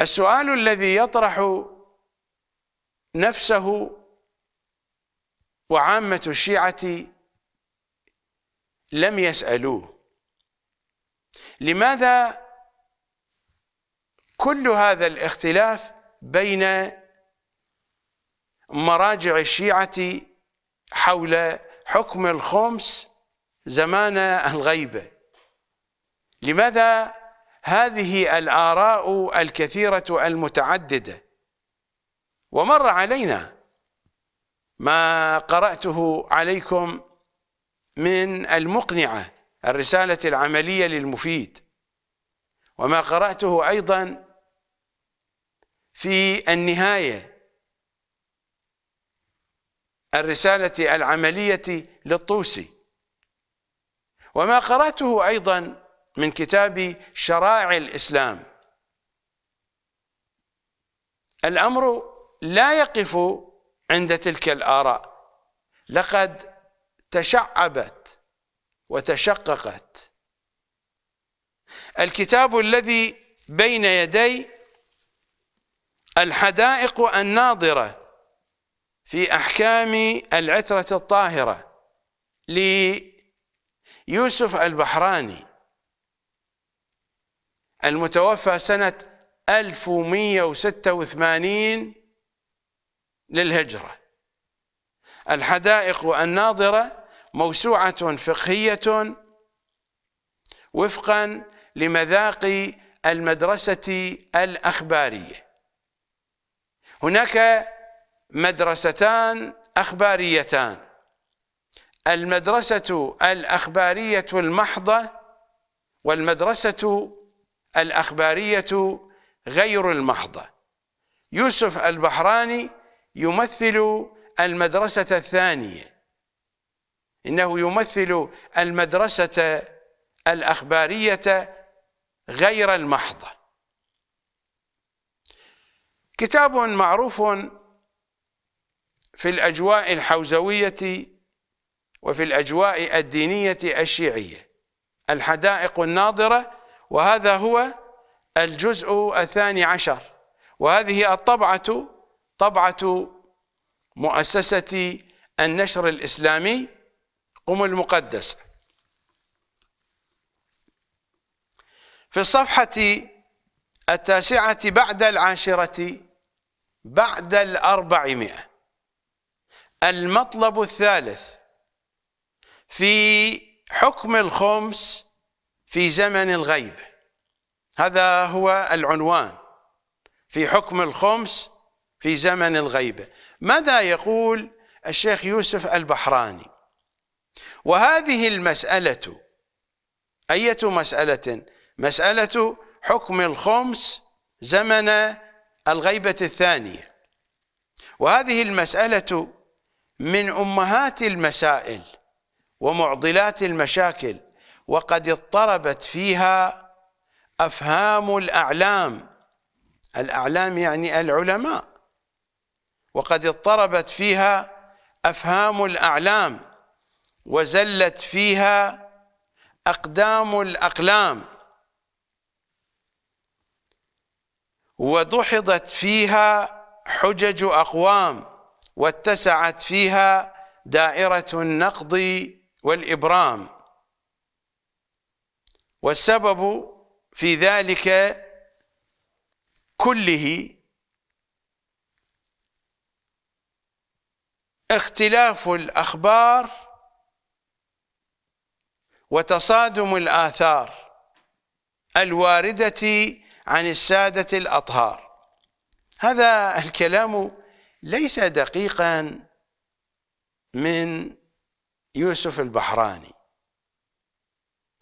السؤال الذي يطرح نفسه وعامة الشيعة لم يسألوه. لماذا كل هذا الاختلاف بين مراجع الشيعة حول حكم الخمس زمان الغيبة لماذا هذه الآراء الكثيرة المتعددة. ومر علينا ما قرأته عليكم من المقنعة الرسالة العملية للمفيد. وما قرأته أيضا في النهاية الرسالة العملية للطوسي. وما قرأته أيضا من كتاب شرائع الإسلام. الأمر لا يقف عند تلك الآراء. لقد تشعبت وتشققت. الكتاب الذي بين يدي الحدائق الناظرة في أحكام العترة الطاهرة ليوسف البحراني. المتوفى سنة 1186 للهجرة. الحدائق الناظرة موسوعة فقهية وفقا لمذاق المدرسة الأخبارية. هناك مدرستان أخباريتان. المدرسة الأخبارية المحضة والمدرسة الأخبارية غير المحضة. يوسف البحراني يمثل المدرسة الثانية. إنه يمثل المدرسة الأخبارية غير المحضة. كتاب معروف في الأجواء الحوزوية وفي الأجواء الدينية الشيعية. الحدائق الناظرة وهذا هو الجزء الثاني عشر. وهذه الطبعة طبعة مؤسسة النشر الإسلامي قم المقدس. في الصفحة التاسعة بعد العاشرة بعد الأربعمائة المطلب الثالث في حكم الخمس في زمن الغيبة هذا هو العنوان في حكم الخمس في زمن الغيبة ماذا يقول الشيخ يوسف البحراني؟ وهذه المسألة أية مسألة؟ مسألة حكم الخمس زمن الغيبة الثانية. وهذه المسألة من أمهات المسائل ومعضلات المشاكل وقد اضطربت فيها أفهام الأعلام. الأعلام يعني العلماء. وقد اضطربت فيها أفهام الأعلام وزلت فيها أقدام الأقلام. ودحضت فيها حجج أقوام واتسعت فيها دائرة النقض والإبرام. والسبب في ذلك كله اختلاف الأخبار وتصادم الآثار الواردة عن السادة الأطهار. هذا الكلام ليس دقيقا من يوسف البحراني.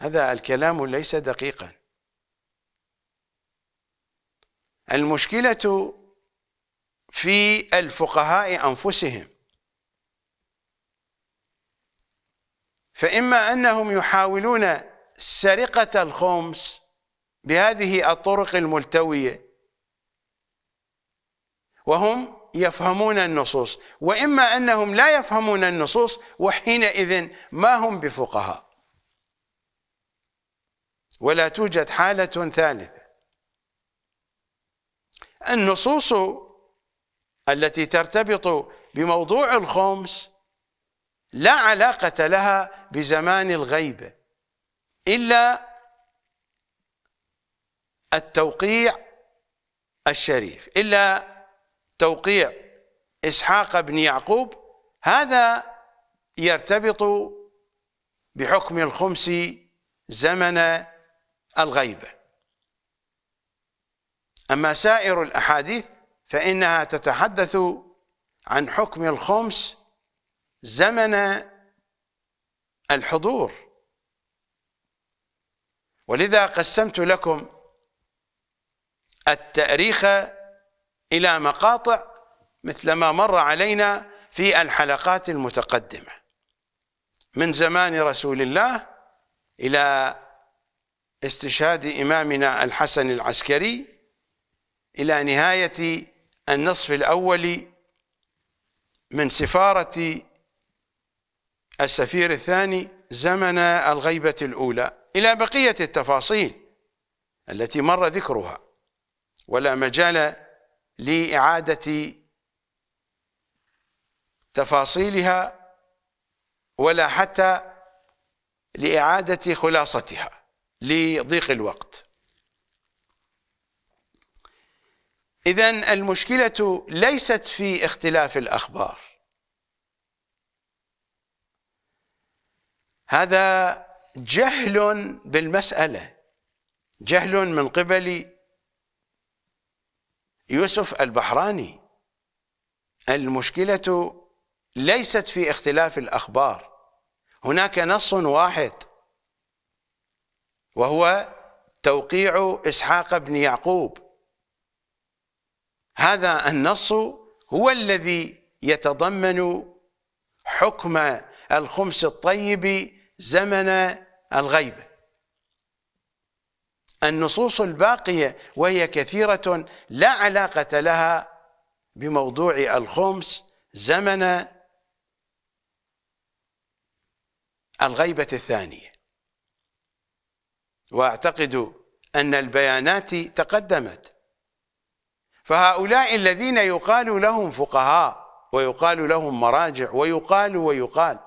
هذا الكلام ليس دقيقا. المشكلة في الفقهاء أنفسهم. فإما أنهم يحاولون سرقة الخمس بهذه الطرق الملتوية وهم يفهمون النصوص وإما أنهم لا يفهمون النصوص وحينئذ ما هم بفقهاء. ولا توجد حالة ثالثة. والنصوص التي ترتبط بموضوع الخمس لا علاقة لها بزمان الغيبة إلا التوقيع الشريف إلا توقيع إسحاق بن يعقوب. هذا يرتبط بحكم الخمس زمن الغيبة. أما سائر الأحاديث فإنها تتحدث عن حكم الخمس زمن الحضور. ولذا قسمت لكم التأريخ إلى مقاطع مثل ما مر علينا في الحلقات المتقدمة. من زمان رسول الله إلى استشهاد إمامنا الحسن العسكري إلى نهاية النصف الأول من سفارة السفير الثاني زمن الغيبة الأولى إلى بقية التفاصيل التي مر ذكرها ولا مجال لإعادة تفاصيلها ولا حتى لإعادة خلاصتها. لضيق الوقت. إذا المشكلة ليست في اختلاف الأخبار. هذا جهل بالمسألة جهل من قبل يوسف البحراني. المشكلة ليست في اختلاف الأخبار. هناك نص واحد وهو توقيع إسحاق بن يعقوب. هذا النص هو الذي يتضمن حكم الخمس الطيب زمن الغيبه النصوص الباقية وهي كثيرة لا علاقة لها بموضوع الخمس زمن الغيبة الثانية. واعتقد أن البيانات تقدمت. فهؤلاء الذين يقال لهم فقهاء ويقال لهم مراجع ويقال ويقال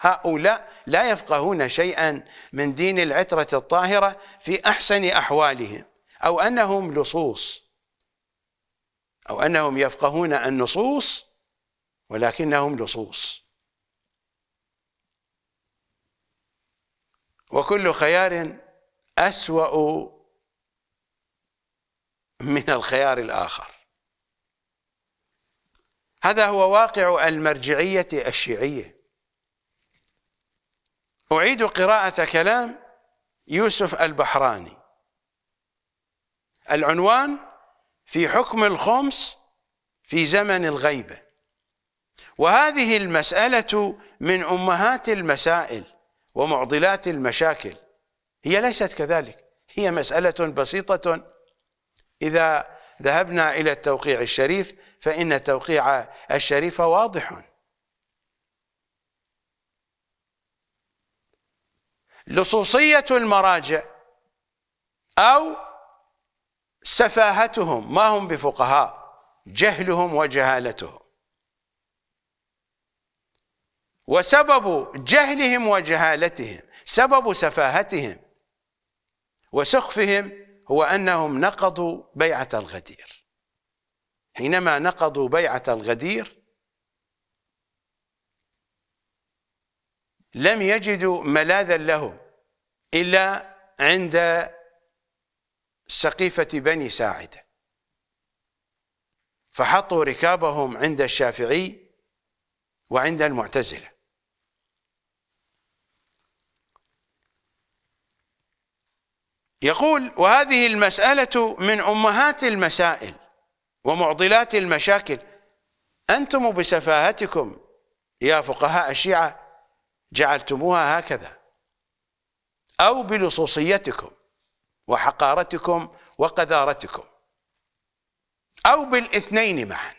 هؤلاء لا يفقهون شيئا من دين العترة الطاهرة في أحسن أحوالهم أو أنهم لصوص أو أنهم يفقهون النصوص ولكنهم لصوص. وكل خيار أسوأ من الخيار الآخر. هذا هو واقع المرجعية الشيعية. أعيد قراءة كلام يوسف البحراني. العنوان في حكم الخمس في زمن الغيبة وهذه المسألة من أمهات المسائل. ومعضلات المشاكل. هي ليست كذلك هي مسألة بسيطة. إذا ذهبنا إلى التوقيع الشريف فإن التوقيع الشريف واضح. لصوصية المراجع أو سفاهتهم ما هم بفقهاء؟ جهلهم وجهالتهم. وسبب جهلهم وجهالتهم سبب سفاهتهم وسخفهم هو أنهم نقضوا بيعة الغدير. حينما نقضوا بيعة الغدير لم يجدوا ملاذا لهم إلا عند سقيفة بني ساعدة. فحطوا ركابهم عند الشافعي وعند المعتزلة. يقول وهذه المسألة من أمهات المسائل ومعضلات المشاكل. أنتم بسفاهتكم يا فقهاء الشيعة جعلتموها هكذا أو بلصوصيتكم وحقارتكم وقذارتكم أو بالاثنين معا.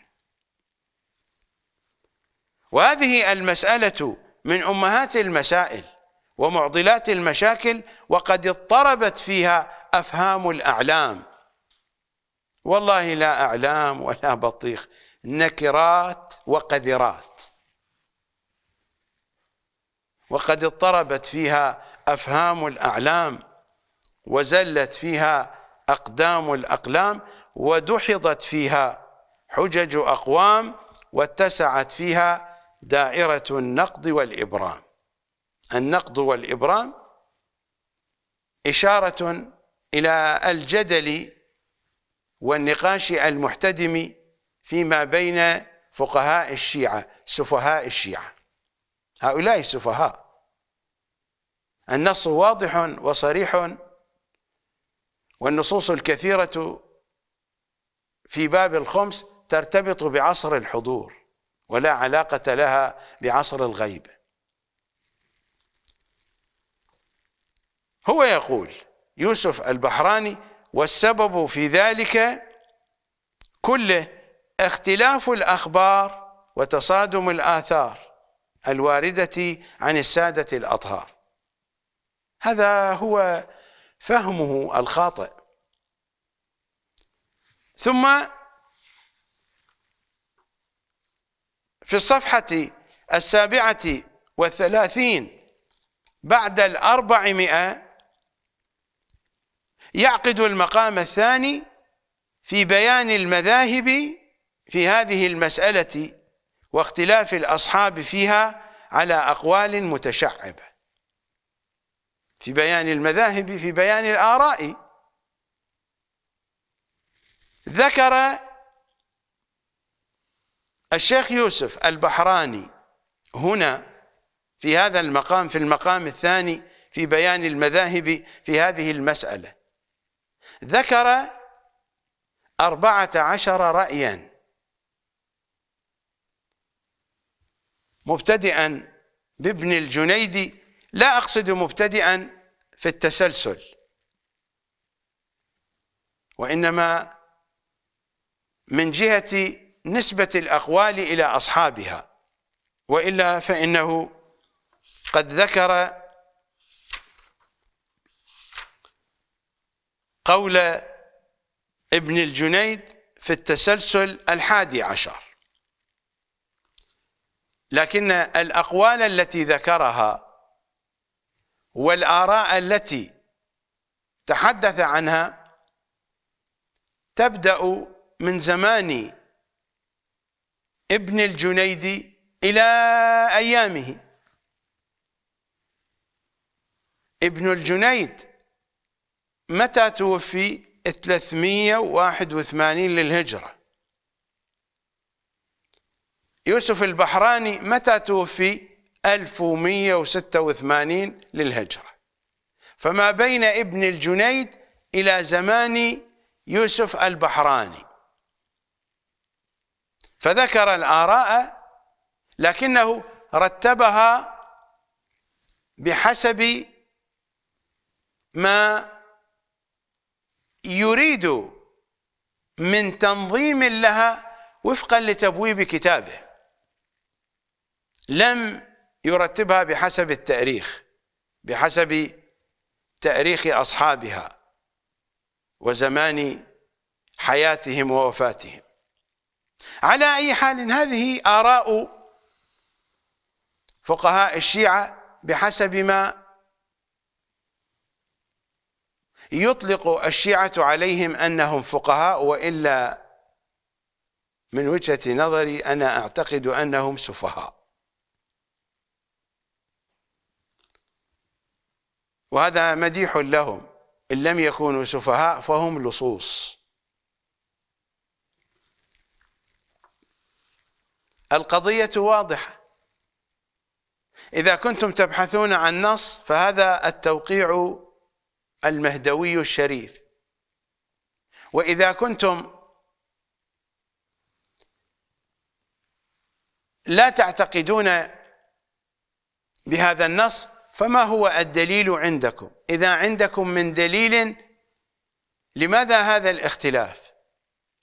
وهذه المسألة من أمهات المسائل ومعضلات المشاكل وقد اضطربت فيها أفهام الأعلام. والله لا أعلام ولا بطيخ نكرات وقذرات. وقد اضطربت فيها أفهام الأعلام وزلت فيها أقدام الأقلام ودحضت فيها حجج أقوام واتسعت فيها دائرة النقد والإبرام. النقد والإبرام إشارة إلى الجدل والنقاش المحتدم فيما بين فقهاء الشيعة سفهاء الشيعة. هؤلاء السفهاء النص واضح وصريح والنصوص الكثيرة في باب الخمس ترتبط بعصر الحضور ولا علاقة لها بعصر الغيب. هو يقول يوسف البحراني والسبب في ذلك كله اختلاف الأخبار وتصادم الآثار الواردة عن السادة الأطهار. هذا هو فهمه الخاطئ. ثم في الصفحة السابعة والثلاثين بعد الأربعمائة يعقد المقام الثاني في بيان المذاهب في هذه المسألة واختلاف الأصحاب فيها على أقوال متشعبة. في بيان المذاهب في بيان الآراء. ذكر الشيخ يوسف البحراني هنا في هذا المقام في المقام الثاني في بيان المذاهب في هذه المسألة. ذكر أربعة عشر رأيا. مبتدئا بابن الجنيدي لا أقصد مبتدئا في التسلسل وإنما من جهة نسبة الأقوال إلى أصحابها وإلا فإنه قد ذكر قول ابن الجنيد في التسلسل الحادي عشر. لكن الأقوال التي ذكرها والآراء التي تحدث عنها تبدأ من زمان ابن الجنيد إلى أيامه. ابن الجنيد متى توفي؟ 381 للهجرة. يوسف البحراني متى توفي؟ 1186 للهجرة. فما بين ابن الجنيد إلى زمان يوسف البحراني. فذكر الآراء لكنه رتبها بحسب ما يريد من تنظيم لها وفقا لتبويب كتابه. لم يرتبها بحسب التاريخ بحسب تاريخ أصحابها وزمان حياتهم ووفاتهم. على أي حال هذه آراء فقهاء الشيعة بحسب ما يطلق الشيعة عليهم أنهم فقهاء وإلا من وجهة نظري أنا أعتقد أنهم سفهاء. وهذا مديح لهم إن لم يكونوا سفهاء فهم لصوص. القضية واضحة. إذا كنتم تبحثون عن نص فهذا التوقيع المهدوي الشريف. وإذا كنتم لا تعتقدون بهذا النص فما هو الدليل عندكم؟ إذا عندكم من دليل لماذا هذا الاختلاف؟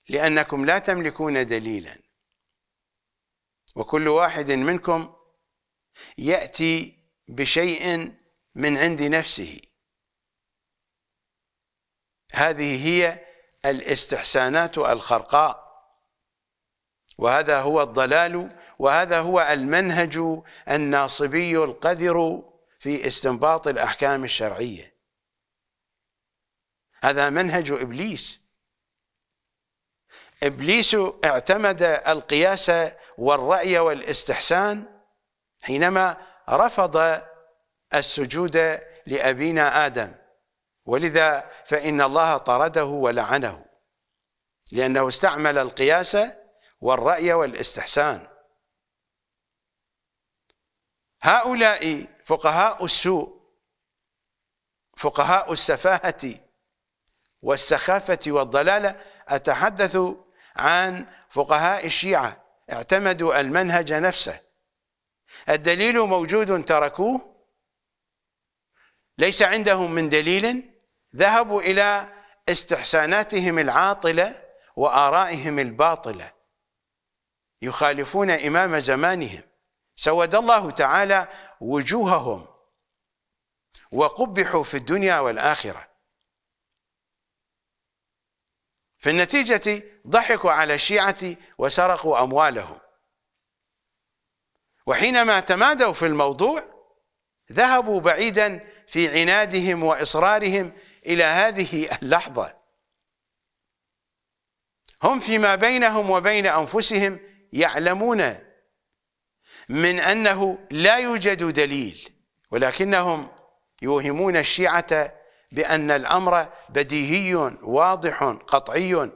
لأنكم لا تملكون دليلا. وكل واحد منكم يأتي بشيء من عند نفسه. هذه هي الاستحسانات الخرقاء. وهذا هو الضلال وهذا هو المنهج الناصبي القذر في استنباط الأحكام الشرعية. هذا منهج إبليس. إبليس اعتمد القياس والرأي والاستحسان حينما رفض السجود لأبينا آدم. ولذا فإن الله طرده ولعنه لأنه استعمل القياس والرأي والاستحسان. هؤلاء فقهاء السوء فقهاء السفاهة والسخافة والضلالة أتحدث عن فقهاء الشيعة اعتمدوا المنهج نفسه. الدليل موجود تركوه؟ ليس عندهم من دليل؟ ذهبوا إلى استحساناتهم العاطلة وآرائهم الباطلة. يخالفون إمام زمانهم. سود الله تعالى وجوههم وقبحوا في الدنيا والآخرة. في النتيجة ضحكوا على الشيعة وسرقوا أموالهم. وحينما تمادوا في الموضوع ذهبوا بعيدا في عنادهم وإصرارهم إلى هذه اللحظة. هم فيما بينهم وبين أنفسهم يعلمون من أنه لا يوجد دليل ولكنهم يوهمون الشيعة بأن الأمر بديهي واضح قطعي.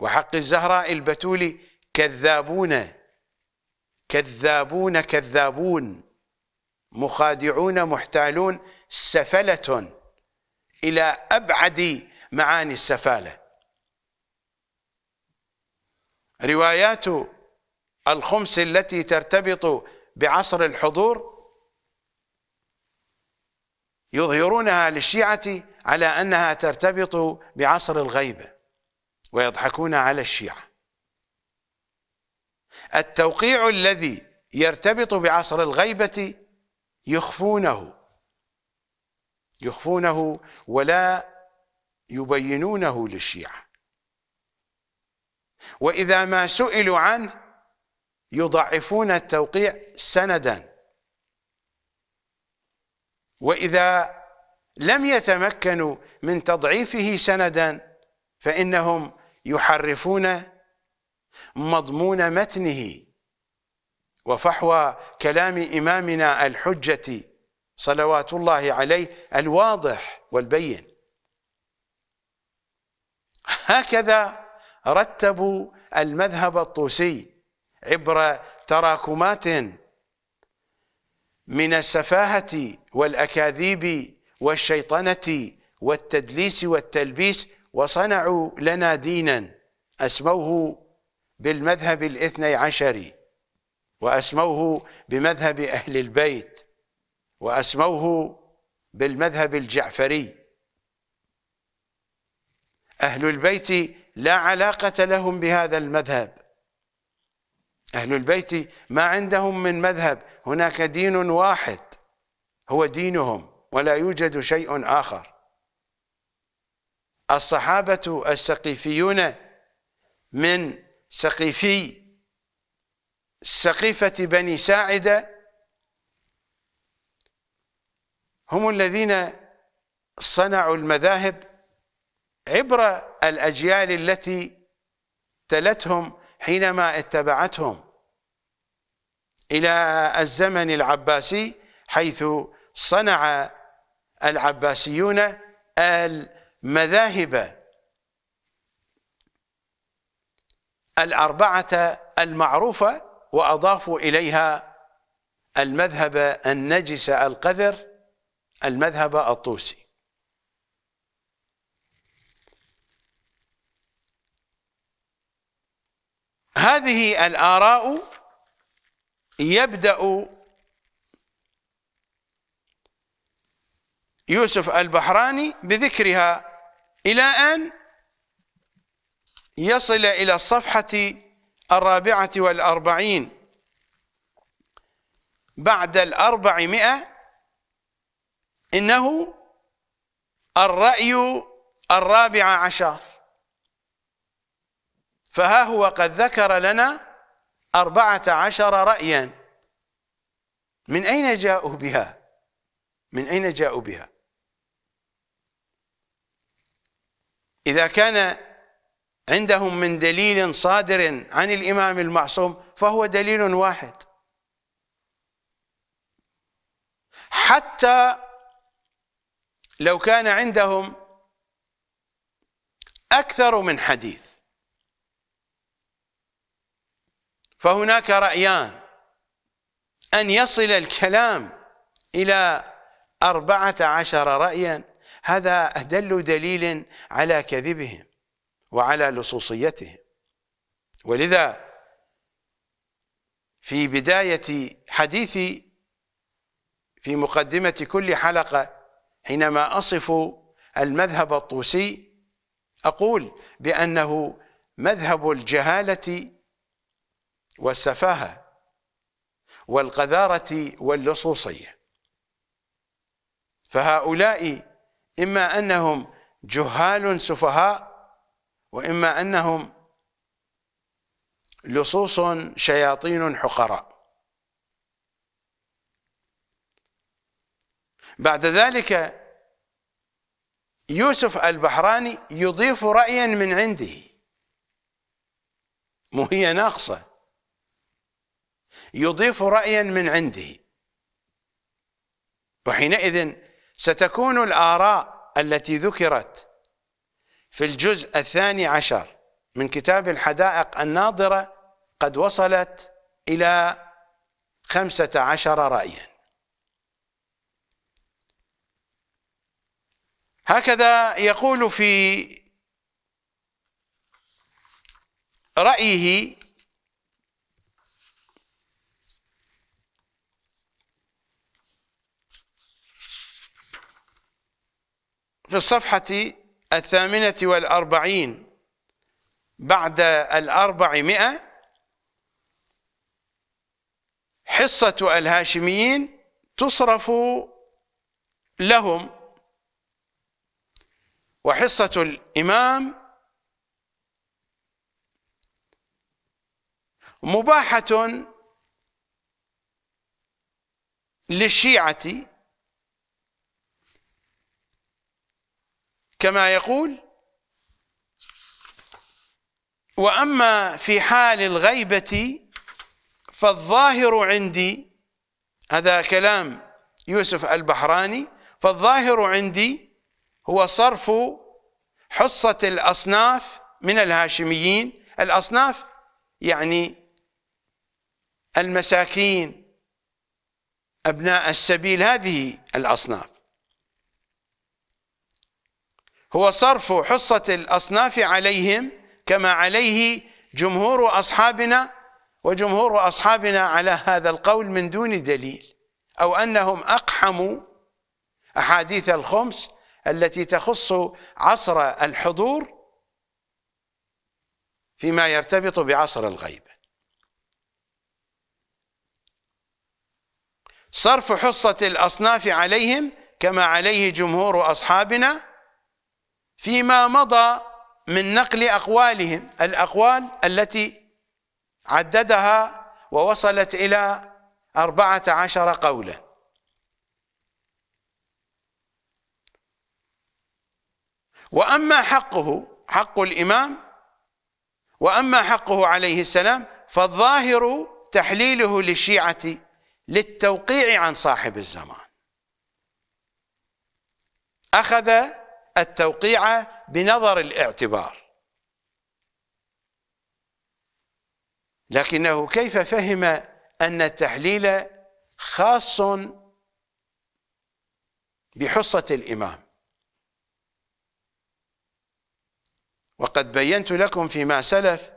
وحق الزهراء البتول كذابون كذابون كذابون مخادعون محتالون سفلة. إلى أبعد معاني السفالة. روايات الخمس التي ترتبط بعصر الحضور يظهرونها للشيعة على أنها ترتبط بعصر الغيبه ويضحكون على الشيعة. التوقيع الذي يرتبط بعصر الغيبة يخفونه. يخفونه ولا يبينونه للشيعة. وإذا ما سئلوا عنه يضعفون التوقيع سندا. وإذا لم يتمكنوا من تضعيفه سندا فإنهم يحرفون مضمون متنه. وفحوى كلام إمامنا الحجة صلوات الله عليه الواضح والبين. هكذا رتبوا المذهب الطوسي عبر تراكمات من السفاهة والأكاذيب والشيطنة والتدليس والتلبيس وصنعوا لنا دينا أسموه بالمذهب الاثني عشري وأسموه بمذهب أهل البيت. وأسموه بالمذهب الجعفري. أهل البيت لا علاقة لهم بهذا المذهب. أهل البيت ما عندهم من مذهب هناك دين واحد هو دينهم ولا يوجد شيء آخر. الصحابة السقيفيون من سقيفي سقيفة بني ساعدة هم الذين صنعوا المذاهب عبر الأجيال التي تلتهم حينما اتبعتهم إلى الزمن العباسي حيث صنع العباسيون المذاهب الأربعة المعروفة وأضافوا إليها المذهب النجس القذر المذهب الطوسي. هذه الآراء يبدأ يوسف البحراني بذكرها إلى أن يصل إلى الصفحة الرابعة والأربعين بعد الأربعمائة إنه الرأي الرابع عشر. فها هو قد ذكر لنا أربعة عشر رأيا. من أين جاءوا بها؟ من أين جاءوا بها؟ إذا كان عندهم من دليل صادر عن الإمام المعصوم فهو دليل واحد. حتى لو كان عندهم أكثر من حديث فهناك رأيان أن يصل الكلام إلى أربعة عشر رأيا. هذا أدل دليل على كذبهم وعلى لصوصيتهم. ولذا في بداية حديثي في مقدمة كل حلقة حينما أصف المذهب الطوسي أقول بأنه مذهب الجهالة والسفاهة والقذارة واللصوصية. فهؤلاء إما أنهم جهال سفهاء وإما أنهم لصوص شياطين حقراء. بعد ذلك يوسف البحراني يضيف رأيا من عنده. مو هي ناقصة. يضيف رأيا من عنده. وحينئذ ستكون الآراء التي ذكرت في الجزء الثاني عشر من كتاب الحدائق الناظرة قد وصلت إلى خمسة عشر رأيا. هكذا يقول في رأيه في الصفحة الثامنة والأربعين بعد الأربعمائة حصة الهاشميين تصرف لهم. وحصة الإمام مباحة للشيعة كما يقول وأما في حال الغيبة فالظاهر عندي هذا كلام يوسف البحراني فالظاهر عندي هو صرف حصة الأصناف من الهاشميين. الأصناف يعني المساكين أبناء السبيل هذه الأصناف. هو صرف حصة الأصناف عليهم كما عليه جمهور أصحابنا وجمهور أصحابنا على هذا القول من دون دليل أو أنهم أقحموا أحاديث الخمس التي تخص عصر الحضور فيما يرتبط بعصر الغيبة صرف حصة الأصناف عليهم كما عليه جمهور أصحابنا فيما مضى من نقل أقوالهم الأقوال التي عددها ووصلت إلى أربعة عشر قولا. وأما حقه حق الإمام وأما حقه عليه السلام فالظاهر تحليله للشيعة للتوقيع عن صاحب الزمان. أخذ التوقيع بنظر الاعتبار. لكنه كيف فهم أن التحليل خاص بحصة الإمام؟ وقد بينت لكم فيما سلف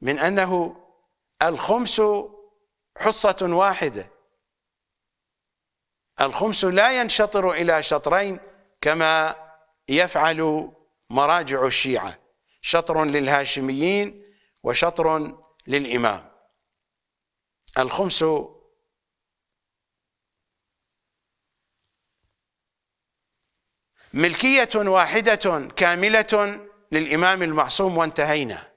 من أنه الخمس حصة واحدة. الخمس لا ينشطر إلى شطرين كما يفعل مراجع الشيعة شطر للهاشميين وشطر للإمام. الخمس ملكية واحدة كاملة للإمام المعصوم وانتهينا.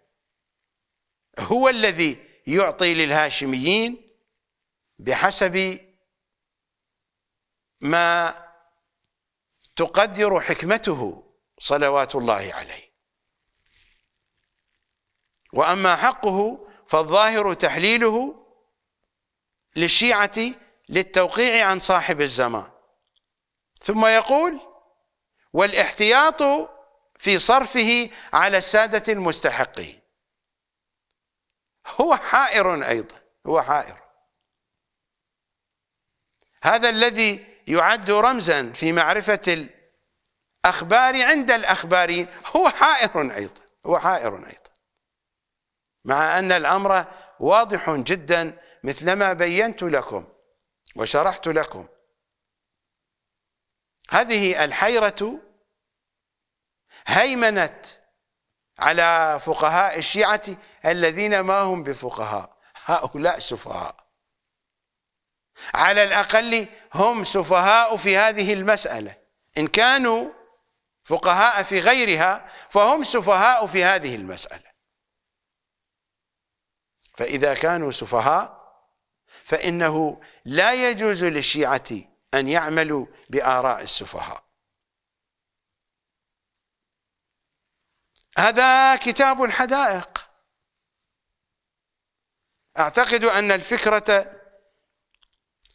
هو الذي يعطي للهاشميين بحسب ما تقدر حكمته صلوات الله عليه. وأما حقه فالظاهر تحليله للشيعة للتوقيع عن صاحب الزمان. ثم يقول والإحتياط في صرفه على السادة المستحقين هو حائر أيضا هو حائر. هذا الذي يعد رمزا في معرفة الأخبار عند الاخباريين هو حائر أيضا هو حائر أيضا. مع أن الأمر واضح جدا مثلما بينت لكم وشرحت لكم. هذه الحيرة هيمنت على فقهاء الشيعة الذين ما هم بفقهاء. هؤلاء سفهاء. على الأقل هم سفهاء في هذه المسألة. إن كانوا فقهاء في غيرها فهم سفهاء في هذه المسألة. فإذا كانوا سفهاء فإنه لا يجوز للشيعة أن يعملوا بآراء السفهاء. هذا كتاب الحدائق أعتقد أن الفكرة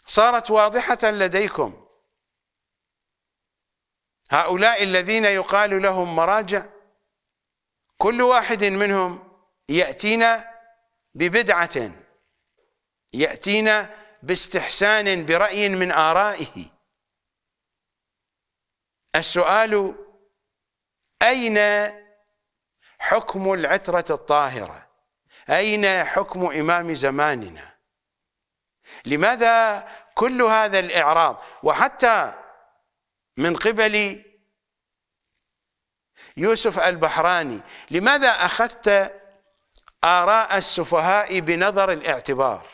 صارت واضحة لديكم. هؤلاء الذين يقال لهم مراجع كل واحد منهم يأتينا ببدعة يأتينا باستحسان برأي من آرائه. السؤال أين حكم العترة الطاهرة. أين حكم إمام زماننا؟ لماذا كل هذا الإعراض؟ وحتى من قبل يوسف البحراني لماذا أخذت آراء السفهاء بنظر الاعتبار؟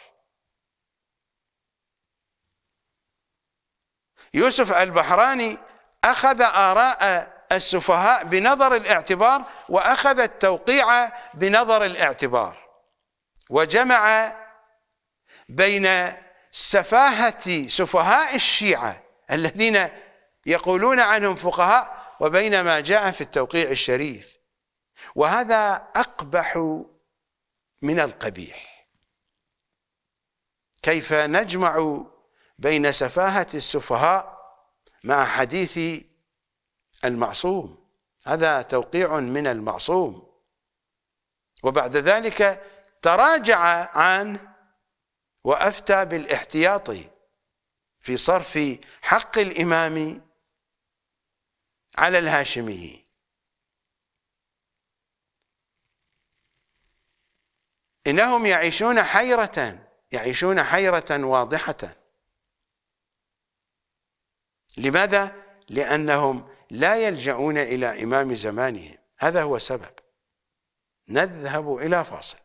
يوسف البحراني أخذ آراء السفهاء بنظر الاعتبار أخذ التوقيع بنظر الاعتبار وجمع بين سفاهة سفهاء الشيعة الذين يقولون عنهم فقهاء وبين ما جاء في التوقيع الشريف. وهذا أقبح من القبيح. كيف نجمع بين سفاهة السفهاء مع حديث المعصوم. هذا توقيع من المعصوم. وبعد ذلك تراجع عنه وأفتى بالاحتياط في صرف حق الإمام على الهاشمي. إنهم يعيشون حيرة يعيشون حيرة واضحة. لماذا؟ لأنهم لا يلجؤون إلى إمام زمانهم. هذا هو السبب. نذهب إلى فاصل.